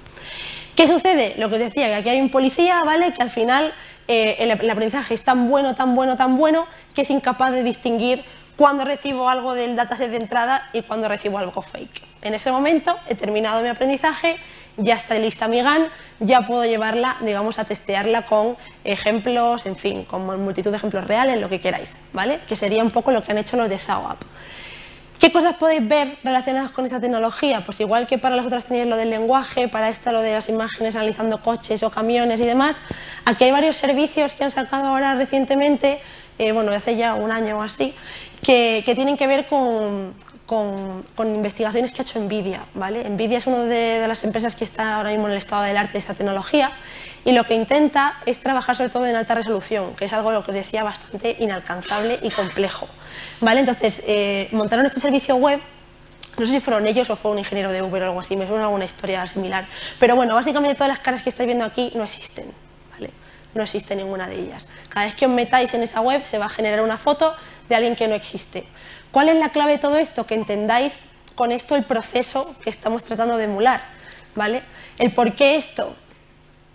¿Qué sucede? Lo que os decía, que aquí hay un policía, ¿vale? Que al final eh, el aprendizaje es tan bueno, tan bueno, tan bueno, que es incapaz de distinguir cuando recibo algo del dataset de entrada y cuando recibo algo fake. En ese momento he terminado mi aprendizaje ya está lista mi GAN, ya puedo llevarla, digamos, a testearla con ejemplos, en fin, con multitud de ejemplos reales, lo que queráis, ¿vale? Que sería un poco lo que han hecho los de ZAOAP. ¿Qué cosas podéis ver relacionadas con esta tecnología? Pues igual que para las otras tenéis lo del lenguaje, para esta lo de las imágenes analizando coches o camiones y demás, aquí hay varios servicios que han sacado ahora recientemente, eh, bueno, hace ya un año o así, que, tienen que ver con, investigaciones que ha hecho NVIDIA. ¿vale? NVIDIA es una de, las empresas que está ahora mismo en el estado del arte de esta tecnología y lo que intenta es trabajar sobre todo en alta resolución, que es algo lo que os decía bastante inalcanzable y complejo. ¿vale? Entonces, eh, montaron este servicio web no sé si fueron ellos o fue un ingeniero de Uber o algo así, me suena alguna historia similar. Pero bueno, básicamente todas las caras que estáis viendo aquí no existen. No existe ninguna de ellas. Cada vez que os metáis en esa web se va a generar una foto de alguien que no existe. ¿Cuál es la clave de todo esto? Que entendáis con esto el proceso que estamos tratando de emular, ¿vale? El por qué esto,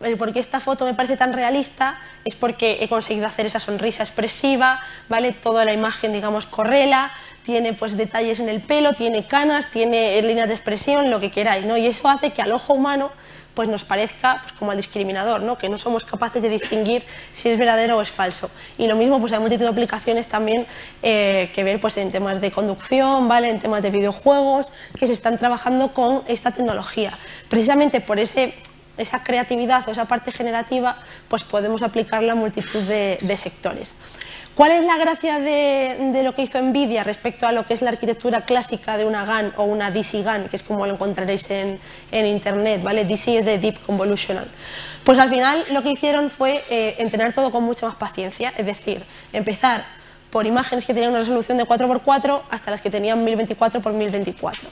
el por qué esta foto me parece tan realista es porque he conseguido hacer esa sonrisa expresiva, ¿vale? Toda la imagen, digamos, correla, tiene pues detalles en el pelo, tiene canas, tiene líneas de expresión, lo que queráis, ¿no? Y eso hace que al ojo humano pues nos parezca pues, como al discriminador, ¿no? que no somos capaces de distinguir si es verdadero o es falso. Y lo mismo, pues hay multitud de aplicaciones también eh, que ver pues, en temas de conducción, ¿vale? en temas de videojuegos, que se están trabajando con esta tecnología. Precisamente por ese, esa creatividad o esa parte generativa, pues podemos aplicarla a multitud de sectores. ¿Cuál es la gracia de, lo que hizo NVIDIA respecto a lo que es la arquitectura clásica de una GAN o una DC GAN, que es como lo encontraréis en, Internet, ¿vale? DC es de Deep Convolutional. Pues al final lo que hicieron fue eh, entrenar todo con mucha más paciencia, es decir, empezar por imágenes que tenían una resolución de 4x4 hasta las que tenían 1024 x 1024.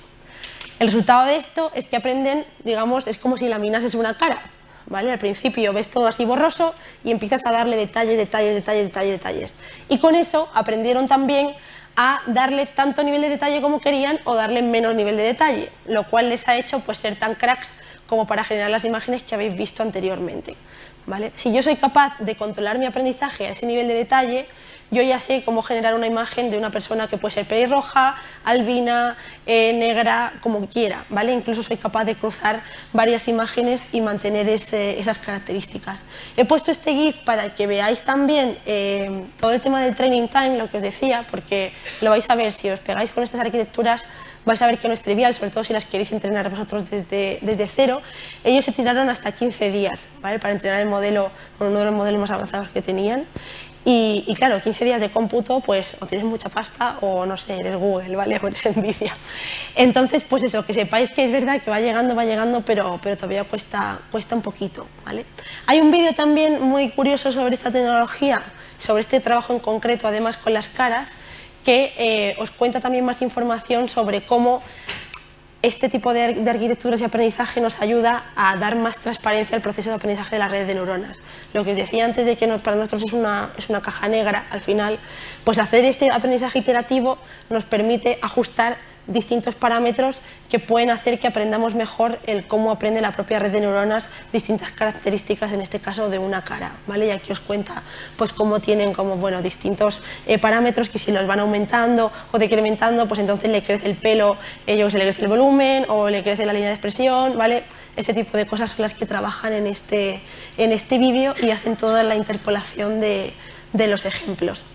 El resultado de esto es que aprenden, digamos, es como si laminases una cara, al principio ves todo así borroso y empiezas a darle detalles, detalles, detalles, detalles, detalles. Y con eso aprendieron también a darle tanto nivel de detalle como querían o darle menos nivel de detalle, lo cual les ha hecho pues, ser tan cracks como para generar las imágenes que habéis visto anteriormente. ¿vale? Si yo soy capaz de controlar mi aprendizaje a ese nivel de detalle, yo ya sé cómo generar una imagen de una persona que puede ser pelirroja, albina, eh, negra, como quiera, ¿vale? Incluso soy capaz de cruzar varias imágenes y mantener esas características. He puesto este GIF para que veáis también eh, todo el tema del training time, lo que os decía, porque lo vais a ver si os pegáis con estas arquitecturas vais a ver que no es trivial, sobre todo si las queréis entrenar vosotros desde, cero. Ellos se tiraron hasta 15 días ¿vale? para entrenar el modelo, uno de los modelos más avanzados que tenían. Y, claro, 15 días de cómputo, pues o tienes mucha pasta o no sé, eres Google, ¿vale? O eres Nvidia. Entonces, pues eso, que sepáis que es verdad que va llegando, va llegando, pero, pero todavía cuesta, cuesta un poquito, ¿vale? Hay un vídeo también muy curioso sobre esta tecnología, sobre este trabajo en concreto, además con las caras, que eh, os cuenta también más información sobre cómo este tipo de, arquitecturas y aprendizaje nos ayuda a dar más transparencia al proceso de aprendizaje de la red de neuronas. Lo que os decía antes de que para nosotros es una, es una caja negra, al final, pues hacer este aprendizaje iterativo nos permite ajustar distintos parámetros que pueden hacer que aprendamos mejor el cómo aprende la propia red de neuronas distintas características, en este caso de una cara, ¿vale? Y aquí os cuenta pues cómo tienen como, bueno, distintos eh, parámetros que si los van aumentando o decrementando, pues entonces le crece el pelo, ellos le crece el volumen o le crece la línea de expresión, ¿vale? Ese tipo de cosas son las que trabajan en este, en este vídeo y hacen toda la interpolación de, de los ejemplos.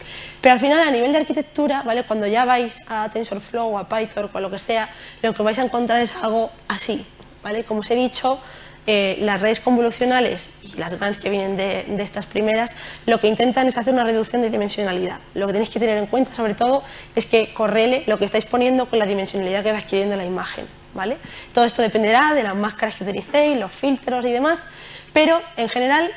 Pero al final, a nivel de arquitectura, ¿vale? cuando ya vais a TensorFlow o a Python o lo que sea, lo que vais a encontrar es algo así. ¿vale? Como os he dicho, eh, las redes convolucionales y las GANs que vienen de, estas primeras, lo que intentan es hacer una reducción de dimensionalidad. Lo que tenéis que tener en cuenta, sobre todo, es que correle lo que estáis poniendo con la dimensionalidad que va adquiriendo la imagen. ¿vale? Todo esto dependerá de las máscaras que utilicéis, los filtros y demás, pero en general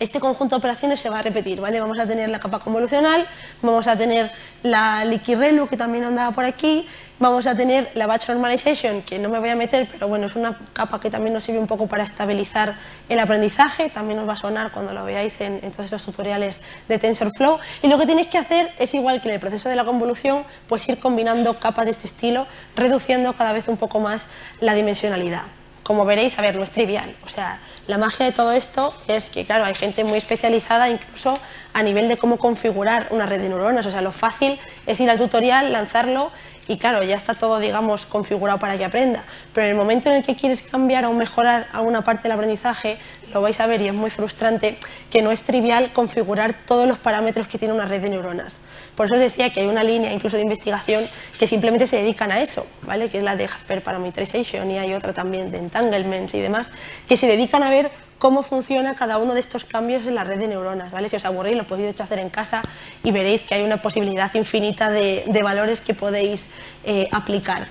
este conjunto de operaciones se va a repetir, ¿vale? Vamos a tener la capa convolucional, vamos a tener la liquid relu, que también andaba por aquí, vamos a tener la batch normalization, que no me voy a meter, pero bueno, es una capa que también nos sirve un poco para estabilizar el aprendizaje, también os va a sonar cuando lo veáis en, todos estos tutoriales de TensorFlow, y lo que tenéis que hacer es igual que en el proceso de la convolución, pues ir combinando capas de este estilo, reduciendo cada vez un poco más la dimensionalidad como veréis, a ver, no es trivial. O sea, la magia de todo esto es que, claro, hay gente muy especializada, incluso a nivel de cómo configurar una red de neuronas. O sea, lo fácil es ir al tutorial, lanzarlo y claro, ya está todo, digamos, configurado para que aprenda. Pero en el momento en el que quieres cambiar o mejorar alguna parte del aprendizaje, lo vais a ver y es muy frustrante que no es trivial configurar todos los parámetros que tiene una red de neuronas. Por eso os decía que hay una línea incluso de investigación que simplemente se dedican a eso, ¿vale? que es la de Hyperparameterization y hay otra también de Entanglements y demás, que se dedican a ver cómo funciona cada uno de estos cambios en la red de neuronas. ¿vale? Si os aburrís, lo podéis hacer en casa y veréis que hay una posibilidad infinita de, valores que podéis eh, aplicar.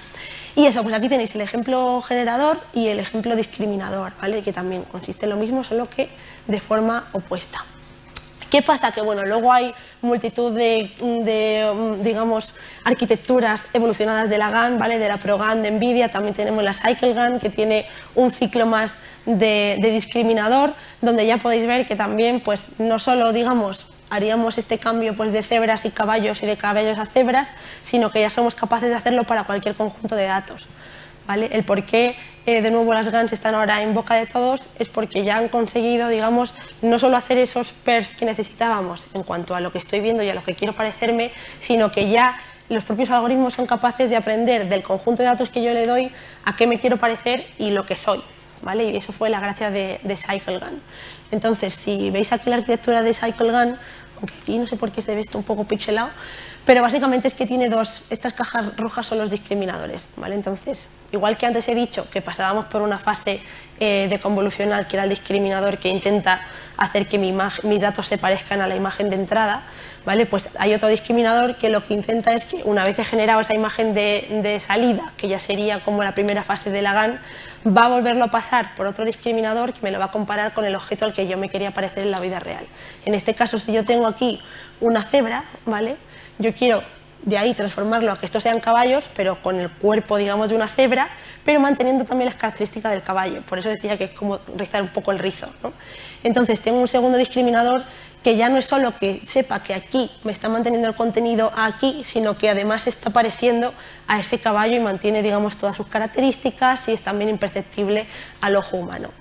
Y eso, pues aquí tenéis el ejemplo generador y el ejemplo discriminador, ¿vale? que también consiste en lo mismo, solo que de forma opuesta. ¿Qué pasa? Que bueno, luego hay multitud de, mm, digamos, arquitecturas evolucionadas de la GAN, ¿vale? de la ProGAN de NVIDIA, también tenemos la CycleGAN que tiene un ciclo más de, discriminador, donde ya podéis ver que también pues, no solo digamos, haríamos este cambio pues, de cebras y caballos y de caballos a cebras, sino que ya somos capaces de hacerlo para cualquier conjunto de datos. El por qué eh, de nuevo las GANs están ahora en boca de todos es porque ya han conseguido, digamos, no solo hacer esos pairs que necesitábamos en cuanto a lo que estoy viendo y a lo que quiero parecerme, sino que ya los propios algoritmos son capaces de aprender del conjunto de datos que yo le doy a qué me quiero parecer y lo que soy. ¿vale? Y eso fue la gracia de, de CycleGAN. Entonces, si veis aquí la arquitectura de CycleGAN, aunque aquí no sé por qué se ve esto un poco pixelado, pero básicamente es que tiene dos, estas cajas rojas son los discriminadores, ¿vale? Entonces, igual que antes he dicho que pasábamos por una fase eh, de convolucional que era el discriminador que intenta hacer que mis datos se parezcan a la imagen de entrada, ¿vale? Pues hay otro discriminador que lo que intenta es que una vez he generado esa imagen de, de salida, que ya sería como la primera fase de la GAN, va a volverlo a pasar por otro discriminador que me lo va a comparar con el objeto al que yo me quería parecer en la vida real. En este caso, si yo tengo aquí una cebra, ¿vale? Yo quiero de ahí transformarlo a que estos sean caballos, pero con el cuerpo, digamos, de una cebra, pero manteniendo también las características del caballo. Por eso decía que es como rizar un poco el rizo. Entonces, tengo un segundo discriminador que ya no es solo que sepa que aquí me está manteniendo el contenido aquí, sino que además está pareciendo a ese caballo y mantiene, digamos, todas sus características y es también imperceptible al ojo humano.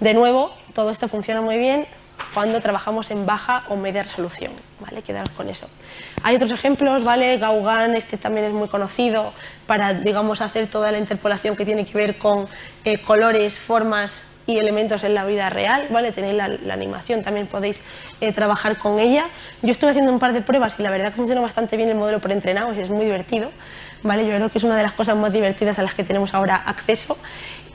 De nuevo, todo esto funciona muy bien cuando trabajamos en baja o media resolución, ¿vale? Quedaros con eso. Hay otros ejemplos, ¿vale? Gauguin, este también es muy conocido para, digamos, hacer toda la interpolación que tiene que ver con eh, colores, formas y elementos en la vida real, ¿vale? Tenéis la, animación, también podéis eh, trabajar con ella. Yo estoy haciendo un par de pruebas y la verdad que funciona bastante bien el modelo preentrenado y es muy divertido, ¿vale? Yo creo que es una de las cosas más divertidas a las que tenemos ahora acceso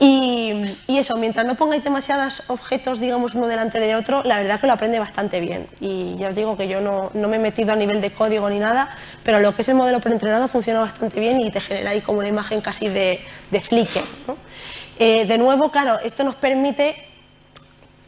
y, eso, mientras no pongáis demasiados objetos, digamos, uno delante de otro, la verdad que lo aprende bastante bien. Y ya os digo que yo no, no me he metido a nivel de código ni nada, pero lo que es el modelo preentrenado funciona bastante bien y te genera ahí como una imagen casi de, de Flickr. Eh, de nuevo, claro, esto nos permite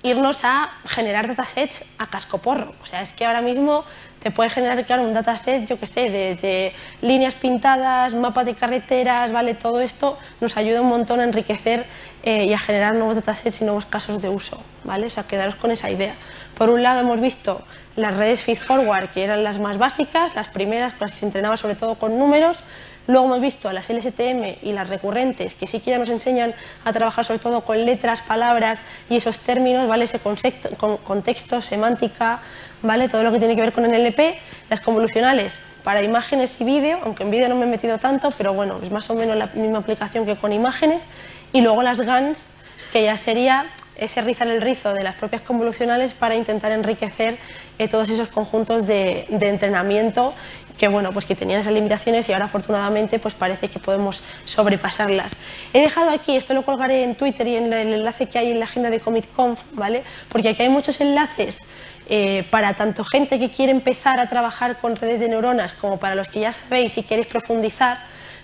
irnos a generar datasets a cascoporro. O sea, es que ahora mismo te puede generar, claro, un dataset, yo qué sé, desde líneas pintadas, mapas de carreteras, ¿vale? Todo esto nos ayuda un montón a enriquecer eh, y a generar nuevos datasets y nuevos casos de uso, ¿vale? O sea, quedaros con esa idea. Por un lado hemos visto las redes feed-forward, que eran las más básicas, las primeras con las que se entrenaba sobre todo con números, Luego hemos visto a las LSTM y las recurrentes, que sí que ya nos enseñan a trabajar sobre todo con letras, palabras y esos términos, ¿vale? ese concepto, contexto, semántica, ¿vale? todo lo que tiene que ver con NLP. Las convolucionales para imágenes y vídeo, aunque en vídeo no me he metido tanto, pero bueno, es más o menos la misma aplicación que con imágenes. Y luego las GANs, que ya sería ese rizar el rizo de las propias convolucionales para intentar enriquecer eh, todos esos conjuntos de, entrenamiento que bueno pues que tenían esas limitaciones y ahora afortunadamente pues parece que podemos sobrepasarlas. He dejado aquí, esto lo colgaré en Twitter y en el enlace que hay en la agenda de CommitConf, ¿vale? Porque aquí hay muchos enlaces eh, para tanto gente que quiere empezar a trabajar con redes de neuronas como para los que ya sabéis y queréis profundizar,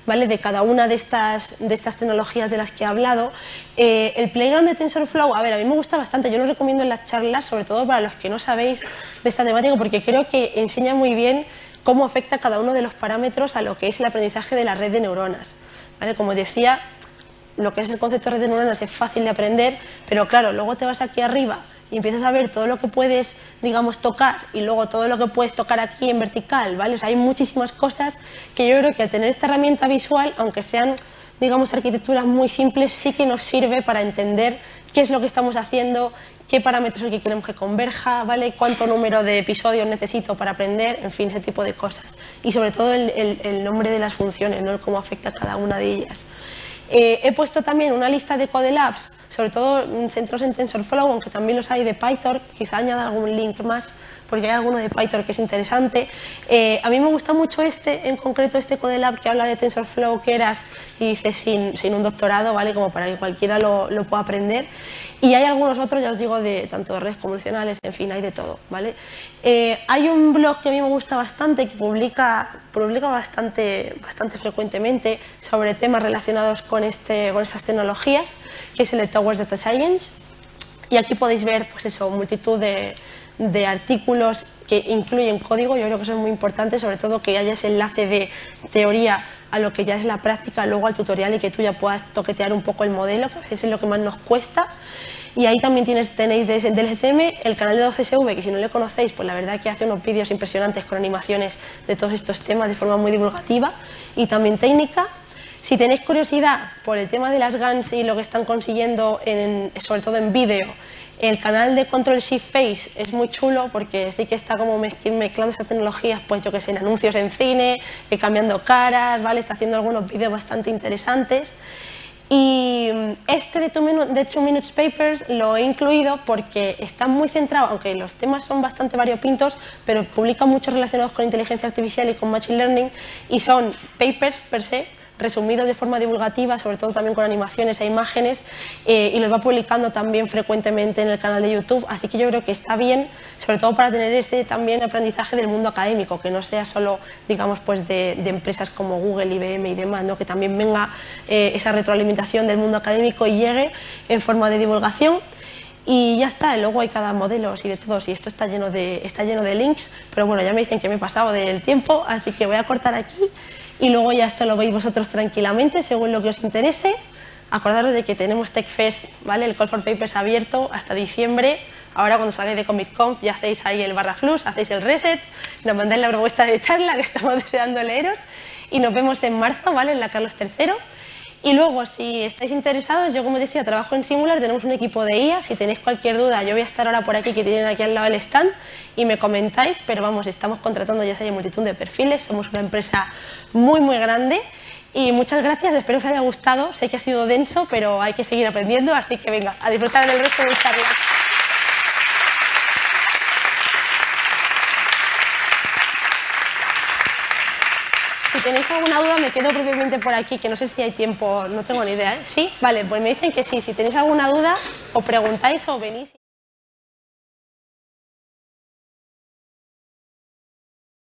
¿vale? de cada una de estas, de estas tecnologías de las que he hablado. Eh, el Playground de TensorFlow, a ver, a mí me gusta bastante, yo lo recomiendo en las charlas, sobre todo para los que no sabéis de esta temática, porque creo que enseña muy bien cómo afecta cada uno de los parámetros a lo que es el aprendizaje de la red de neuronas. ¿vale? Como decía, lo que es el concepto de red de neuronas es fácil de aprender, pero claro, luego te vas aquí arriba y empiezas a ver todo lo que puedes, digamos, tocar y luego todo lo que puedes tocar aquí en vertical, ¿vale? Hay muchísimas cosas que yo creo que al tener esta herramienta visual, aunque sean, digamos, arquitecturas muy simples, sí que nos sirve para entender qué es lo que estamos haciendo, qué parámetros que queremos que converja, ¿vale? cuánto número de episodios necesito para aprender, en fin, ese tipo de cosas. Y sobre todo el, nombre de las funciones, ¿no? cómo afecta cada una de ellas. Eh, he puesto también una lista de Codelabs, sobre todo centros en TensorFlow, aunque también los hay de Python, quizá añada algún link más, porque hay alguno de Python que es interesante. Eh, a mí me gusta mucho este, en concreto este Codelab que habla de TensorFlow, que eras, y dice sin, sin un doctorado, ¿vale? Como para que cualquiera lo, lo pueda aprender. Y hay algunos otros, ya os digo, de tanto de redes convencionales, en fin, hay de todo, ¿vale? Eh, hay un blog que a mí me gusta bastante, que publica, publica bastante, bastante frecuentemente sobre temas relacionados con, este, con estas tecnologías, que es el de Towers Data Science. Y aquí podéis ver, pues eso, multitud de, de artículos que incluyen código, yo creo que eso es muy importante, sobre todo que haya ese enlace de teoría a lo que ya es la práctica, luego al tutorial y que tú ya puedas toquetear un poco el modelo, que a veces es lo que más nos cuesta. Y ahí también tienes, tenéis del STM el canal de 12SV, que si no le conocéis, pues la verdad que hace unos vídeos impresionantes con animaciones de todos estos temas de forma muy divulgativa y también técnica. Si tenéis curiosidad por el tema de las GANs y lo que están consiguiendo, en, sobre todo en vídeo, el canal de Control Shift Face es muy chulo porque sí que está como mezclando esas tecnologías, pues yo que sé, en anuncios en cine, eh, cambiando caras, ¿vale? Está haciendo algunos vídeos bastante interesantes. Y este de Two, Minutes Papers lo he incluido porque está muy centrado, aunque los temas son bastante variopintos, pero publica muchos relacionados con inteligencia artificial y con Machine Learning y son papers per se, resumidos de forma divulgativa, sobre todo también con animaciones e imágenes, eh, y los va publicando también frecuentemente en el canal de YouTube, así que yo creo que está bien, sobre todo para tener este también aprendizaje del mundo académico, que no sea solo, digamos, pues de, empresas como Google, IBM y demás, ¿no? que también venga eh, esa retroalimentación del mundo académico y llegue en forma de divulgación. Y ya está, luego hay cada modelo y de todos, y esto está lleno de, está lleno de links, pero bueno, ya me dicen que me he pasado del tiempo, así que voy a cortar aquí y luego ya esto lo veis vosotros tranquilamente según lo que os interese. Acordaros de que tenemos TechFest, ¿vale? el Call for Papers abierto hasta diciembre. Ahora cuando salgáis de Comic Conf ya hacéis ahí el barra flux, hacéis el reset, nos mandáis la propuesta de charla que estamos deseando leeros y nos vemos en marzo, ¿vale? En la Carlos III. Y luego, si estáis interesados, yo como decía, trabajo en Singular, tenemos un equipo de IA, si tenéis cualquier duda, yo voy a estar ahora por aquí, que tienen aquí al lado el stand, y me comentáis, pero vamos, estamos contratando ya hay multitud de perfiles, somos una empresa muy, muy grande, y muchas gracias, espero que os haya gustado, sé que ha sido denso, pero hay que seguir aprendiendo, así que venga, a disfrutar del resto de charlas. Tenéis alguna duda, me quedo brevemente por aquí, que no sé si hay tiempo, no tengo ni idea. ¿eh? ¿Sí? Vale, pues me dicen que sí. Si tenéis alguna duda, o preguntáis o venís.